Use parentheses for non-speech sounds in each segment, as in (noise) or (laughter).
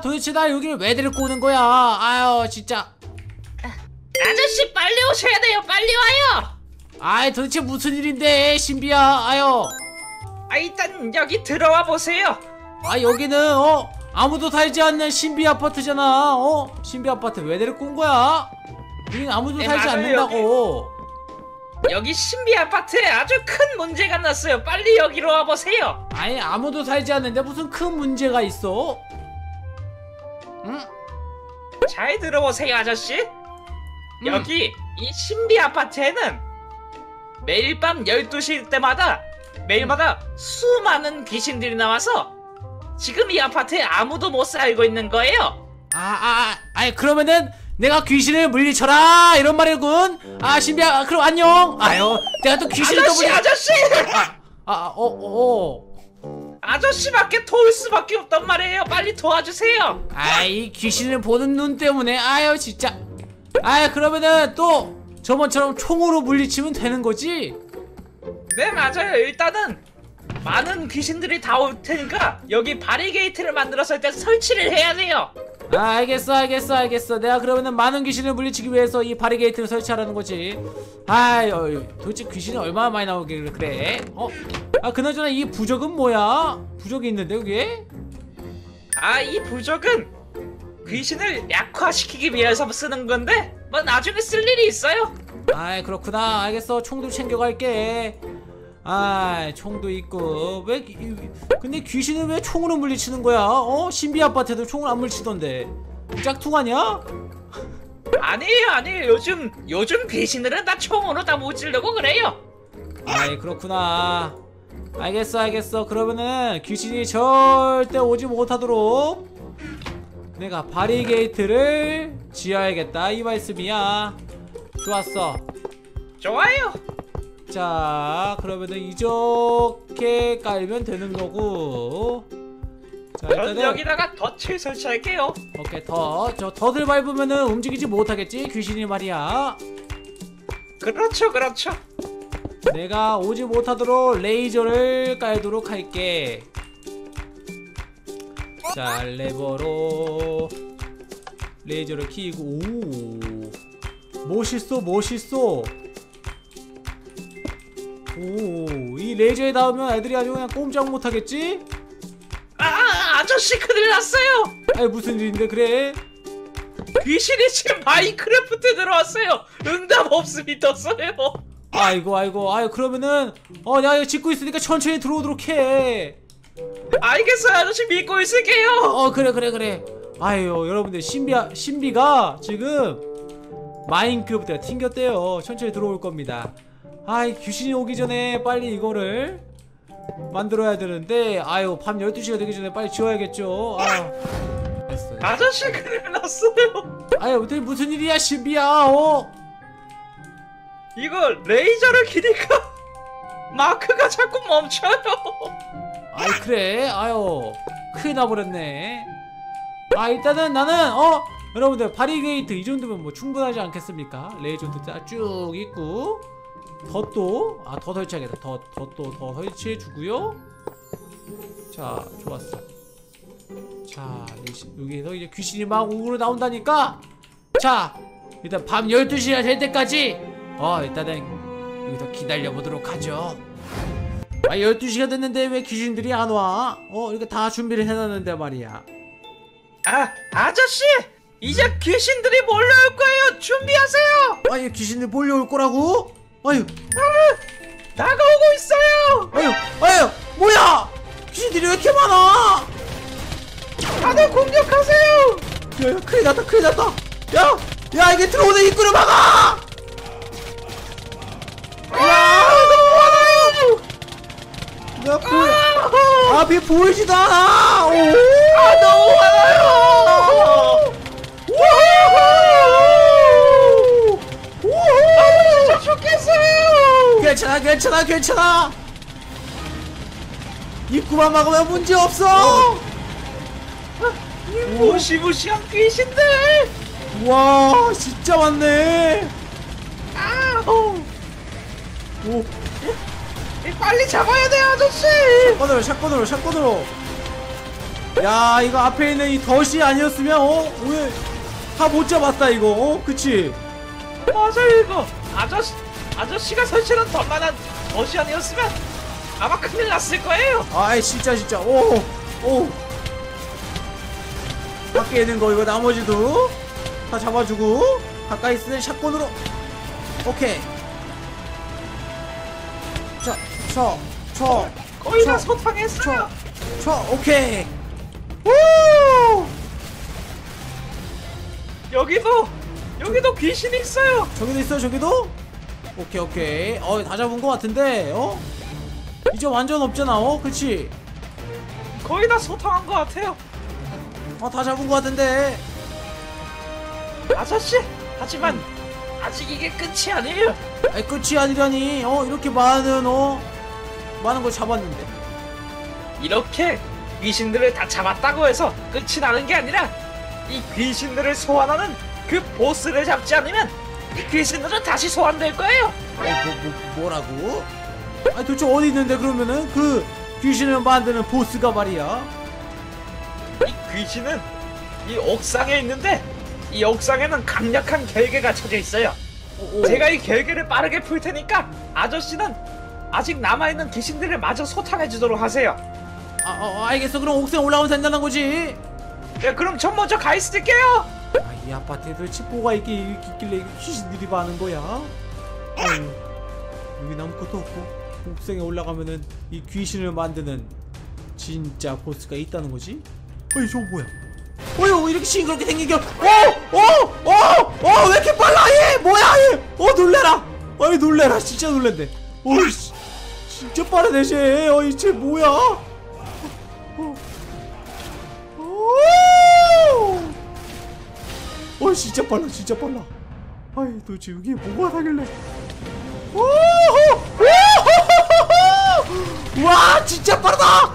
도대체 나 여기를 왜 데리고 오는 거야? 아유 진짜. 아저씨 빨리 오셔야 돼요. 빨리 와요. 아이 도대체 무슨 일인데 신비야? 아유. 아 일단 여기 들어와 보세요. 아 여기는 어? 아무도 살지 않는 신비 아파트잖아. 어? 신비 아파트 왜 데리고 온 거야? 여긴 아무도 네, 살지 맞아요, 않는다고. 여기 신비 아파트에 아주 큰 문제가 났어요. 빨리 여기로 와 보세요. 아니 아무도 살지 않는데 무슨 큰 문제가 있어 응? 잘 들어보세요, 아저씨. 음. 여기 이 신비 아파트에는 매일 밤 12시 때마다 매일마다 수많은 귀신들이 나와서 지금 이 아파트에 아무도 못 살고 있는 거예요. 아, 아, 아, 그러면은 내가 귀신을 물리쳐라 이런 말이군. 아 신비야, 아, 그럼 안녕. 아유, 내가 또 귀신을 또 아저씨, 물리. 아저씨! 아, 어, 어, 어. 아저씨밖에 도울 수밖에 없단 말이에요. 빨리 도와주세요. 아이 귀신을 보는 눈 때문에 아유 진짜. 아이 그러면은 또 저번처럼 총으로 물리치면 되는 거지? 네, 맞아요. 일단은 많은 귀신들이 다 올 테니까 여기 바리게이트를 만들어서 일단 설치를 해야 돼요. 아 알겠어, 알겠어, 알겠어. 내가 그러면은 많은 귀신을 물리치기 위해서 이 바리게이트를 설치하라는 거지. 아이, 어, 도대체 귀신이 얼마나 많이 나오길래 그래? 어? 아 그나저나 이 부적은 뭐야? 부적이 있는데 여기에? 아, 이 부적은 귀신을 약화시키기 위해서 쓰는 건데 뭐 나중에 쓸 일이 있어요. 아이 그렇구나 알겠어 총도 챙겨갈게 아이 총도 있고. 왜 이- 근데 귀신을 왜 총으로 물리치는 거야? 어? 신비 아파트도 총을 안 물리치던데. 짝퉁하냐 아니에요, 아니에요. 요즘 요즘 귀신들은 다 총으로 다 무찌려고 그래요. 아이 그렇구나. 알겠어 알겠어. 그러면은 귀신이 절대 오지 못하도록 내가 바리게이트를 지어야겠다. 이 말씀이야. 좋았어. 좋아요. 자 그러면은 이렇게 깔면 되는 거고. 자전 일단은 여기다가 덫을 설치할게요. 오케이 덧저 덧을 밟으면은 움직이지 못하겠지? 귀신이 말이야. 그렇죠, 그렇죠. 내가 오지 못하도록 레이저를 깔도록 할게. 자 레버로 레이저를 키고. 오 멋있어 멋있어 오 이 레이저에 닿으면 애들이 아주 그냥 꼼짝 못하겠지? 아, 아, 아저씨 큰일 났어요. 아이 무슨 일인데 그래? 귀신이 지금 마인크래프트에 들어왔어요. 응답 없음이 떴어요. 아이고 아이고 아이 그러면은 어 내가 이거 짓고 있으니까 천천히 들어오도록 해 알겠어요, 아저씨 믿고 있을게요. 어 그래 그래 그래 아유 여러분들 신비 신비가 지금 마인크래프트가 튕겼대요 천천히 들어올 겁니다 아이 귀신이 오기 전에 빨리 이거를 만들어야 되는데 아유 밤 12시가 되기 전에 빨리 지워야겠죠. 아. 됐어요. 아저씨 큰일 났어요. 아유 어떻게 무슨 일이야 신비야 어? 이거 레이저를 키니까 마크가 자꾸 멈춰요. 아이 그래. 아유 큰일 나버렸네. 아 일단은 나는 어? 여러분들 바리게이트 이 정도면 뭐 충분하지 않겠습니까? 레이저도 쭉 있고 덧도 아 더 설치하겠다 덧 덧도 더 설치해 주고요 자 좋았어 자 여기- 여기서 이제 귀신이 막 우르르 나온다니까 자 일단 밤 12시가 될 때까지 어 일단은 여기서 기다려 보도록 하죠 아 12시가 됐는데 왜 귀신들이 안 와? 어 이렇게 다 준비를 해놨는데 말이야 아, 아저씨! 이제 귀신들이 몰려올 거예요. 준비하세요. 아유 귀신들 몰려올 거라고? 아유 다가오고 있어요. 아유 아유 뭐야 귀신들이 왜 이렇게 많아 다들 공격하세요. 야, 야 큰일 났다 큰일 났다 야! 야 이게 들어오는 입구를 막아! 야 너무 많아요 야 보... 앞이 보이지도 않아 오! 아, 너무 많아요. 괜찮아 괜찮아 괜찮아. 입구만 막으면 문제 없어. 무시무시한 귀신들. 와 진짜 많네. 아우. 오. 빨리 잡아야 돼요, 아저씨. 샷건으로 샷건으로 샷건으로. 야 이거 앞에 있는 이 덫이 아니었으면 어? 오늘 다못 잡았다 이거. 어? 그치? 맞아요 이거. 아저씨 아저씨가 설치는 덤만한 덫이 아니었으면 아마 큰일 났을 거예요. 아이 진짜 진짜. 오 오. 밖에 있는 거 이거 나머지도 다 잡아주고 가까이 있는 샷건으로. 오케이. 자쳐쳐 거의 다 저- 소탕했어요. 쳐 오케이. 오! 여기도 여기도 귀신이 있어요. 저기도 있어 저기도 오케이 오케이. 어 다 잡은 거 같은데 어? 이제 완전 없잖아 어? 그치? 거의 다 소탕한 것 같아요. 어다 잡은 거 같은데. 아저씨 하지만 아직 이게 끝이 아니에요. 아이 끝이 아니라니. 어 이렇게 많은 어? 많은 걸 잡았는데. 이렇게 귀신들을 다 잡았다고 해서 끝이 나는 게 아니라 이 귀신들을 소환하는 그 보스를 잡지 않으면 이 귀신들은 다시 소환될 거예요. 어, 뭐, 뭐, 뭐 라고? 아니 도대체 어디 있는데 그러면은? 그 귀신을 만드는 보스가 말이야. 이 귀신은 이 옥상에 있는데 이 옥상에는 강력한 결계가 쳐져 있어요. 오, 오. 제가 이 결계를 빠르게 풀 테니까 아저씨는 아직 남아있는 귀신들을 마저 소탕해 주도록 하세요. 아, 어, 알겠어. 그럼 옥상 올라오면 된다는 거지. 네, 그럼 전 먼저 가 있을게요 아, 이 아파트에 도대체 뭐가 있기, 있길래 귀신들이 많은 거야? 아유, 여기 아무것도 없고 옥상에 올라가면은 이 귀신을 만드는 진짜 보스가 있다는 거지? 어이 저거 뭐야? 어휴 이렇게 싱그럽게 생긴 게 어! 어! 어! 어! 왜 이렇게 빨라 얘! 뭐야 얘! 어 놀래라! 어이 놀래라 진짜 놀랜대 어이 씨, 진짜 빠르네 쟤 어이 쟤 뭐야? 어 진짜 빨라 진짜 빨라 아이 도대체 여기 뭐가 사길래 오호! 와 진짜 빠르다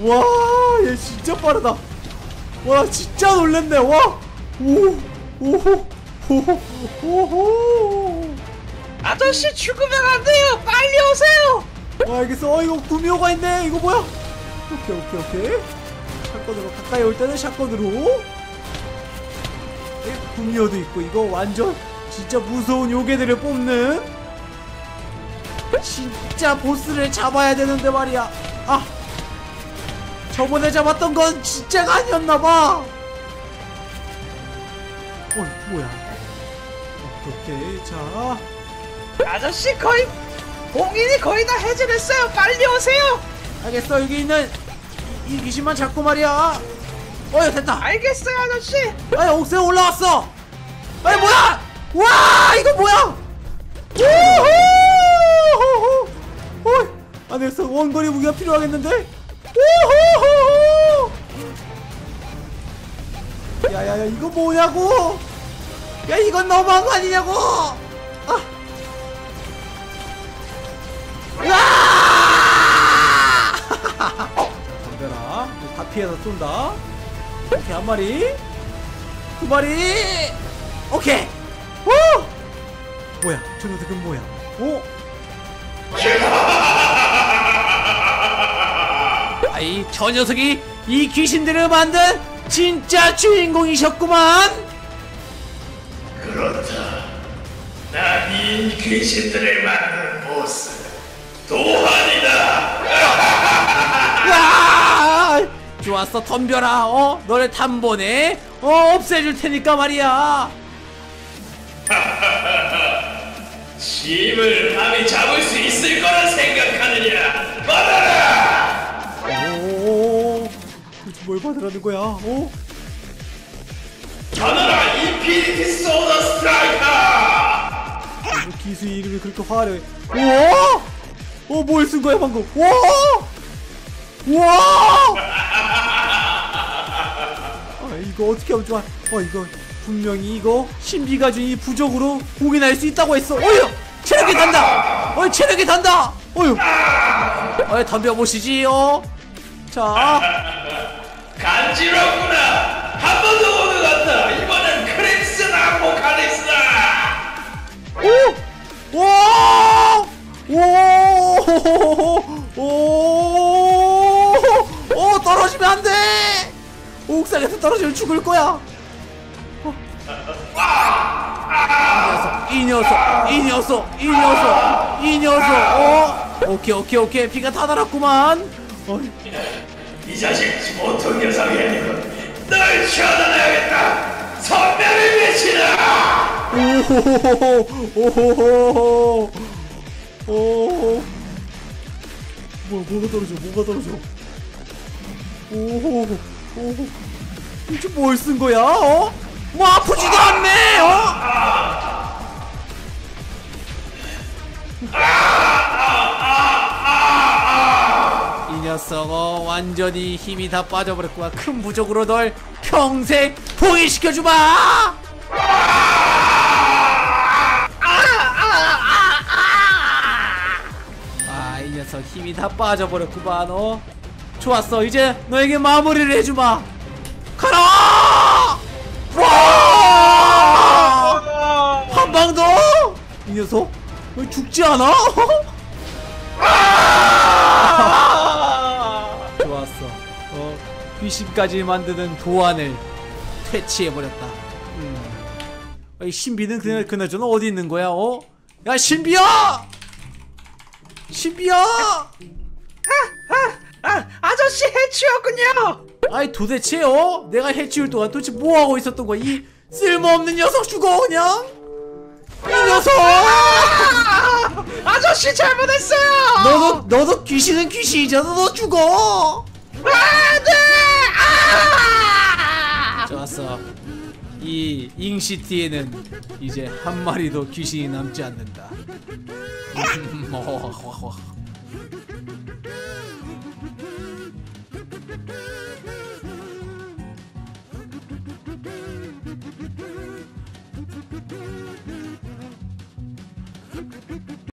와와얘 (laughs) 진짜 빠르다 와 진짜 놀랬네 와 오 오호 오호 오호 아저씨 죽으면 안 돼요 빨리 오세요 어, 알겠어. 어, 이거 구미호가 있네. 이거 뭐야? 오케이, 오케이, 오케이. 샷건으로 가까이 올 때는 샷건으로. 예, 구미호도 있고 이거 완전 진짜 무서운 요괴들을 뽑는 진짜 보스를 잡아야 되는데 말이야. 아, 저번에 잡았던 건 진짜가 아니었나봐. 어, 뭐야? 오케이. 자. 아저씨 거의 봉인이 거의 다 해제됐어요 빨리 오세요 알겠어 여기 있는 이, 이 귀신만 잡고 말이야 어이 됐다. 알겠어요 아저씨. 아이 옥상 올라왔어. 아이 뭐야? 와 이거 뭐야? 우후! 어이 안에서 원거리 무기가 필요하겠는데? 우후! 야야야 이거 뭐냐고? 야 이건 너무한 거 아니냐고? 아. 덤벼라 (laughs) 다 피해서 쏜다 오케이 한 마리. 두 마리. 오케이. 오! 뭐야? 저 녀석은 뭐야? 오! (laughs) 아이 저 녀석이 이 귀신들을 만든 진짜 주인공이셨구만. 난이 귀신들을 만든 보스 도환이다. 야 좋았어 덤벼라 어 너네 단번에 어 없애줄 테니까 말이야 (laughs) 짐을 감히 잡을 수 있을 거라 생각하느냐? 받아라. 오 도대체 뭘 받으라는 거야 어 받아라 infinity sword striker. 뭐 기술 이름이 그렇게 화려해 우와 어, 뭘 쓴 거야, 방금? 와! 와! 아, 이거 어떻게 하면 좋아? 어, 이거 분명히 이거 신비가 준 이 부적으로 공인할 수 있다고 했어. 어휴! 체력이 단다! 어이, 체력이 단다! 어휴! 어이, 덤벼보시지, 어? 자, 간지럽구나. 떨어지면 죽을 거야. 어. 이 녀석, 이 녀석, 이 녀석, 이 녀석, 이 녀석. 어? 오케이, 오케이, 오케이. 피가 다 달았구만. 어, 이 자식 보통 녀석이 아니고 널 처단해야겠다 선명을 외치라 오호호호, 오호호호, 오. 뭐야, 뭐가 떨어져, 뭐가 떨어져. 오호, 오호. 이게 뭘 쓴 거야, 어? 뭐 아프지도 않네, 어? 이 녀석, 어, 완전히 힘이 다 빠져버렸구만. 큰 부족으로 널 평생 포기시켜 주마! 아, 이 녀석 힘이 다 빠져버렸구만, 어? 좋았어, 이제 너에게 마무리를 해주마! 가라! 와! 한 방 더! 이 녀석, 왜 죽지 않아? 좋았어. 어, 귀신까지 만드는 도안을 퇴치해버렸다. 음. 어, 이 신비는 그날 그나저나 어디 있는 거야? 어? 야 신비야! 신비야! 아, 아저씨 해치웠군요. 아이 도대체 어? 내가 해치울 동안 도대체 뭐 하고 있었던 거야? 이 쓸모없는 녀석 죽어 그냥! 이 녀석! 아, 아저씨 잘못했어요. 너도 너도 귀신은 귀신이잖아. 너 죽어! 안돼. 아! 좋았어. 이 잉시티에는 이제 한 마리도 귀신이 남지 않는다. 음, (laughs) 어,